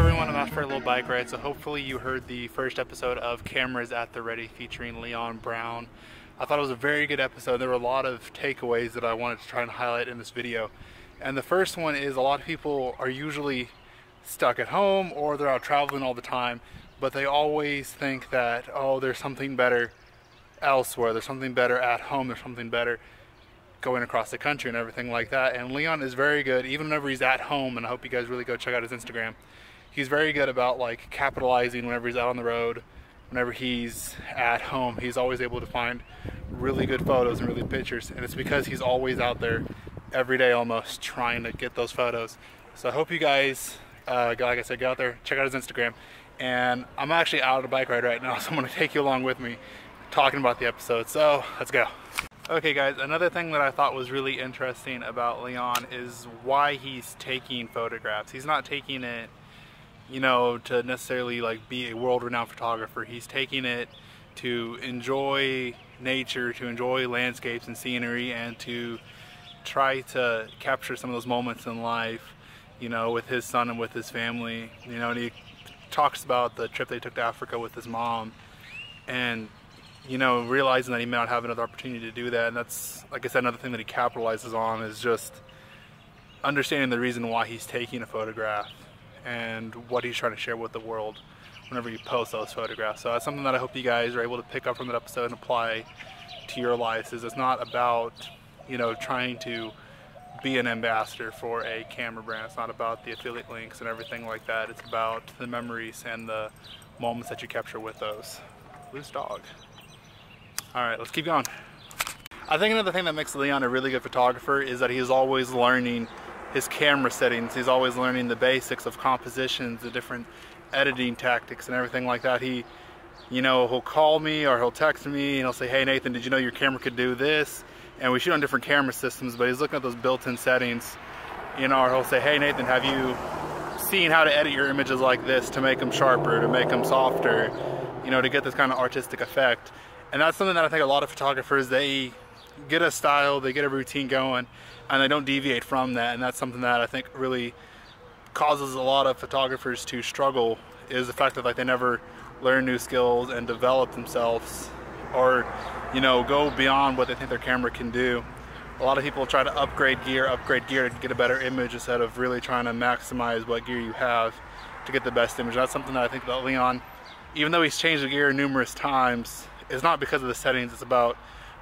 everyone, I'm out for a little bike ride. So hopefully you heard the first episode of Cameras at the Ready featuring Leon Brown. I thought it was a very good episode. There were a lot of takeaways that I wanted to try and highlight in this video. And the first one is a lot of people are usually stuck at home or they're out traveling all the time, but they always think that, oh, there's something better elsewhere. There's something better at home. There's something better going across the country and everything like that. And Leon is very good, even whenever he's at home, and I hope you guys really go check out his Instagram. He's very good about like capitalizing whenever he's out on the road, whenever he's at home. He's always able to find really good photos and really pictures. And it's because he's always out there every day almost trying to get those photos. So I hope you guys, uh, like I said, get out there, check out his Instagram. And I'm actually out on a bike ride right now, so I'm gonna take you along with me talking about the episode. So let's go. Okay guys, another thing that I thought was really interesting about Leon is why he's taking photographs. He's not taking it, you know, to necessarily like be a world-renowned photographer. He's taking it to enjoy nature, to enjoy landscapes and scenery, and to try to capture some of those moments in life, you know, with his son and with his family. You know, and he talks about the trip they took to Africa with his mom, and you know, realizing that he may not have another opportunity to do that. And that's, like I said, another thing that he capitalizes on is just understanding the reason why he's taking a photograph and what he's trying to share with the world whenever you post those photographs. So that's something that I hope you guys are able to pick up from that episode and apply to your lives is it's not about, you know, trying to be an ambassador for a camera brand. It's not about the affiliate links and everything like that. It's about the memories and the moments that you capture with those. Loose dog. All right, let's keep going. I think another thing that makes Leon a really good photographer is that he's always learning his camera settings. He's always learning the basics of compositions, the different editing tactics and everything like that. He, you know, he'll call me or he'll text me and he'll say, hey Nathan, did you know your camera could do this? And we shoot on different camera systems, but he's looking at those built-in settings, you know, or he'll say, hey Nathan, have you seen how to edit your images like this to make them sharper, to make them softer, you know, to get this kind of artistic effect? And that's something that I think a lot of photographers, they get a style, they get a routine going, and they don't deviate from that. And that's something that I think really causes a lot of photographers to struggle is the fact that like they never learn new skills and develop themselves or you know go beyond what they think their camera can do a lot of people try to upgrade gear upgrade gear to get a better image instead of really trying to maximize what gear you have to get the best image that's something that I think about Leon even though he's changed the gear numerous times it's not because of the settings, it's about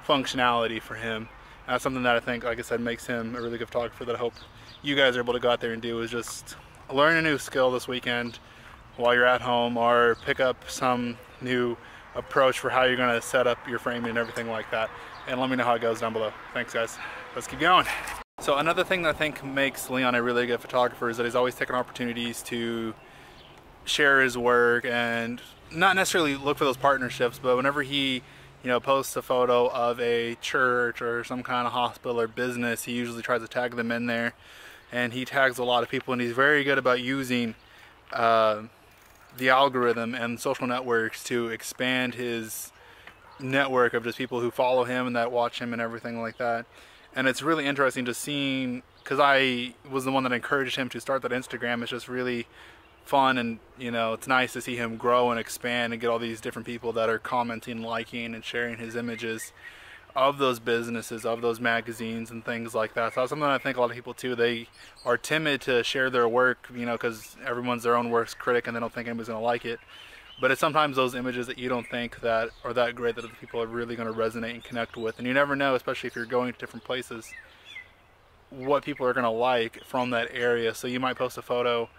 functionality for him. And that's something that I think, like I said, makes him a really good photographer that I hope you guys are able to go out there and do is just learn a new skill this weekend while you're at home or pick up some new approach for how you're going to set up your framing and everything like that. And let me know how it goes down below. Thanks guys. Let's keep going. So another thing that I think makes Leon a really good photographer is that he's always taking opportunities to share his work and not necessarily look for those partnerships, but whenever he, you know, posts a photo of a church or some kind of hospital or business, he usually tries to tag them in there. And he tags a lot of people, and he's very good about using uh, the algorithm and social networks to expand his network of just people who follow him and that watch him and everything like that. And it's really interesting to see, because I was the one that encouraged him to start that Instagram. It's just really fun and you know it's nice to see him grow and expand and get all these different people that are commenting liking and sharing his images of those businesses of those magazines and things like that. So that's something i think a lot of people too they are timid to share their work you know because everyone's their own worst critic and they don't think anybody's going to like it. But it's sometimes those images that you don't think that are that great that other people are really going to resonate and connect with. And you never know especially if you're going to different places what people are going to like from that area. So you might post a photo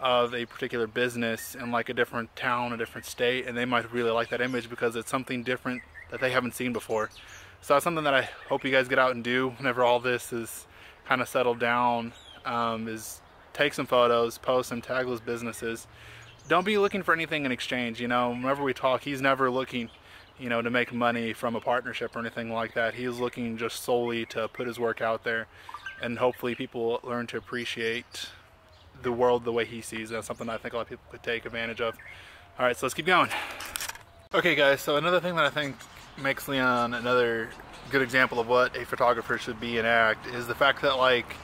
of a particular business in like a different town, a different state, and they might really like that image because it's something different that they haven't seen before. So that's something that I hope you guys get out and do whenever all this is kind of settled down, um, is take some photos, post them, tag those businesses. Don't be looking for anything in exchange, you know, whenever we talk, he's never looking, you know, to make money from a partnership or anything like that. He's looking just solely to put his work out there and hopefully people learn to appreciate the world the way he sees it. That's something I think a lot of people could take advantage of. All right, so let's keep going. Okay guys, so another thing that I think makes Leon another good example of what a photographer should be and act is the fact that like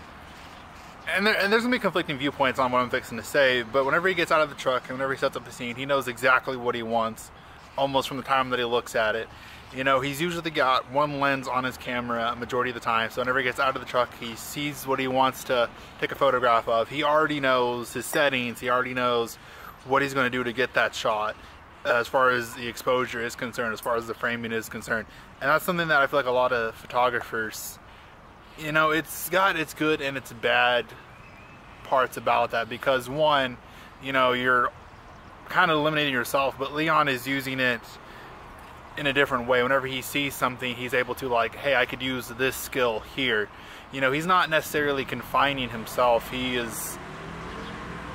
and, there, and there's gonna be conflicting viewpoints on what I'm fixing to say, but whenever he gets out of the truck and whenever he sets up the scene, he knows exactly what he wants, almost from the time that he looks at it. You know, he's usually got one lens on his camera majority of the time, so whenever he gets out of the truck, he sees what he wants to take a photograph of. He already knows his settings, he already knows what he's gonna do to get that shot as far as the exposure is concerned, as far as the framing is concerned. And that's something that I feel like a lot of photographers you know, it's got its good and its bad parts about that because one, you know, you're kind of eliminating yourself, but Leon is using it in a different way. Whenever he sees something, he's able to like, hey, I could use this skill here. You know, he's not necessarily confining himself. He is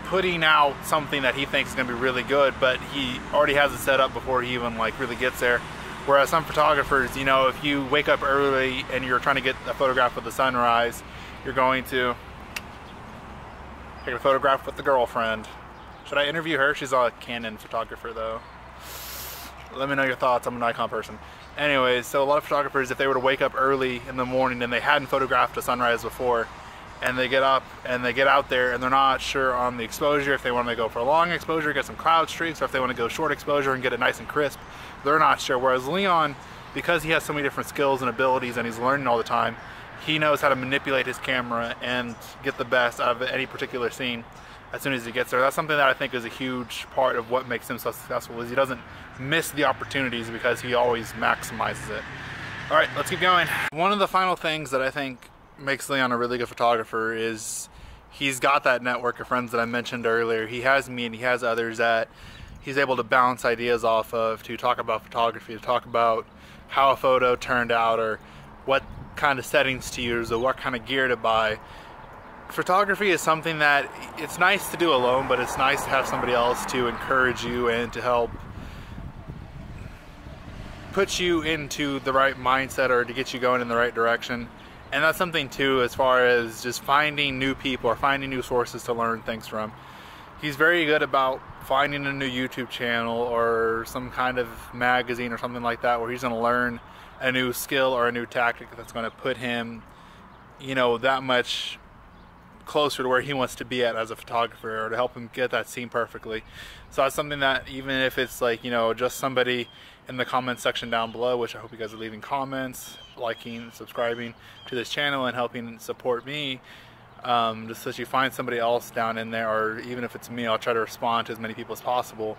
putting out something that he thinks is going to be really good, but he already has it set up before he even like really gets there. Whereas some photographers, you know, if you wake up early and you're trying to get a photograph of the sunrise, you're going to take a photograph with the girlfriend. Should I interview her? She's a Canon photographer though. Let me know your thoughts. I'm a Nikon person. Anyways, so a lot of photographers, if they were to wake up early in the morning and they hadn't photographed a sunrise before, and they get up and they get out there and they're not sure on the exposure, if they want to go for a long exposure, get some cloud streaks, or if they want to go short exposure and get it nice and crisp, they're not sure. Whereas Leon, because he has so many different skills and abilities and he's learning all the time, he knows how to manipulate his camera and get the best out of any particular scene as soon as he gets there. That's something that I think is a huge part of what makes him so successful is he doesn't miss the opportunities because he always maximizes it. All right, let's keep going. One of the final things that I think makes Leon a really good photographer is he's got that network of friends that I mentioned earlier. He has me and he has others that he's able to bounce ideas off of to talk about photography, to talk about how a photo turned out or what kind of settings to use or what kind of gear to buy. Photography is something that it's nice to do alone, but it's nice to have somebody else to encourage you and to help put you into the right mindset or to get you going in the right direction. And that's something too as far as just finding new people or finding new sources to learn things from. He's very good about finding a new YouTube channel or some kind of magazine or something like that where he's going to learn a new skill or a new tactic that's going to put him, you know, that much closer to where he wants to be at as a photographer or to help him get that scene perfectly. So that's something that even if it's like, you know, just somebody in the comment section down below, which I hope you guys are leaving comments, liking, subscribing to this channel and helping support me, um, just so you find somebody else down in there, or even if it's me, I'll try to respond to as many people as possible.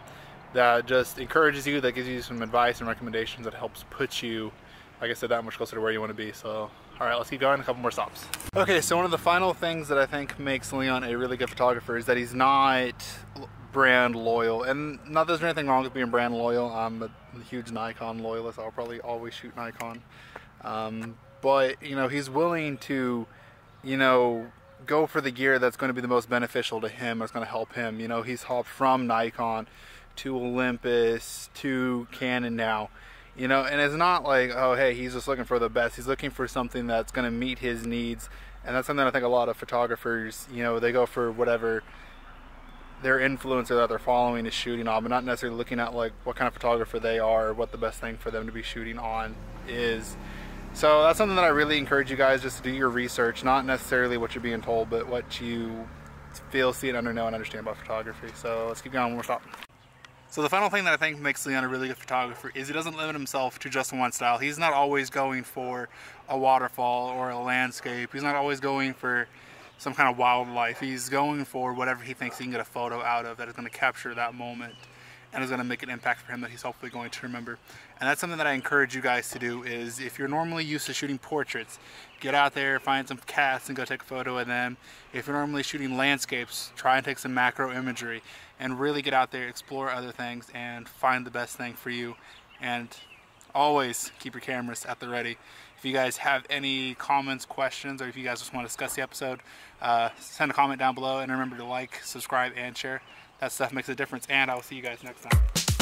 That just encourages you, that gives you some advice and recommendations that helps put you, like I said, that much closer to where you want to be. So, all right, let's keep going. A couple more stops. Okay, so one of the final things that I think makes Leon a really good photographer is that he's not brand loyal. And not that there's anything wrong with being brand loyal. I'm a huge Nikon loyalist. I'll probably always shoot Nikon. Um, but, you know, he's willing to, you know, go for the gear that's going to be the most beneficial to him, that's going to help him. You know, he's hopped from Nikon to Olympus to Canon now. You know, and it's not like, oh, hey, he's just looking for the best. He's looking for something that's going to meet his needs. And that's something I think a lot of photographers, you know, they go for whatever their influencer that they're following is shooting on, but not necessarily looking at like what kind of photographer they are, or what the best thing for them to be shooting on is. So that's something that I really encourage you guys just to do your research, not necessarily what you're being told, but what you feel, see, and under know and understand about photography. So let's keep going one more stop. So the final thing that I think makes Leon a really good photographer is he doesn't limit himself to just one style. He's not always going for a waterfall or a landscape. He's not always going for some kind of wildlife. He's going for whatever he thinks he can get a photo out of that is going to capture that moment and is going to make an impact for him that he's hopefully going to remember. And that's something that I encourage you guys to do is if you're normally used to shooting portraits, get out there, find some cats and go take a photo of them. If you're normally shooting landscapes, try and take some macro imagery and really get out there, explore other things and find the best thing for you. And always keep your cameras at the ready. If you guys have any comments, questions, or if you guys just want to discuss the episode, uh, send a comment down below and remember to like, subscribe, and share. That stuff makes a difference, and I will see you guys next time.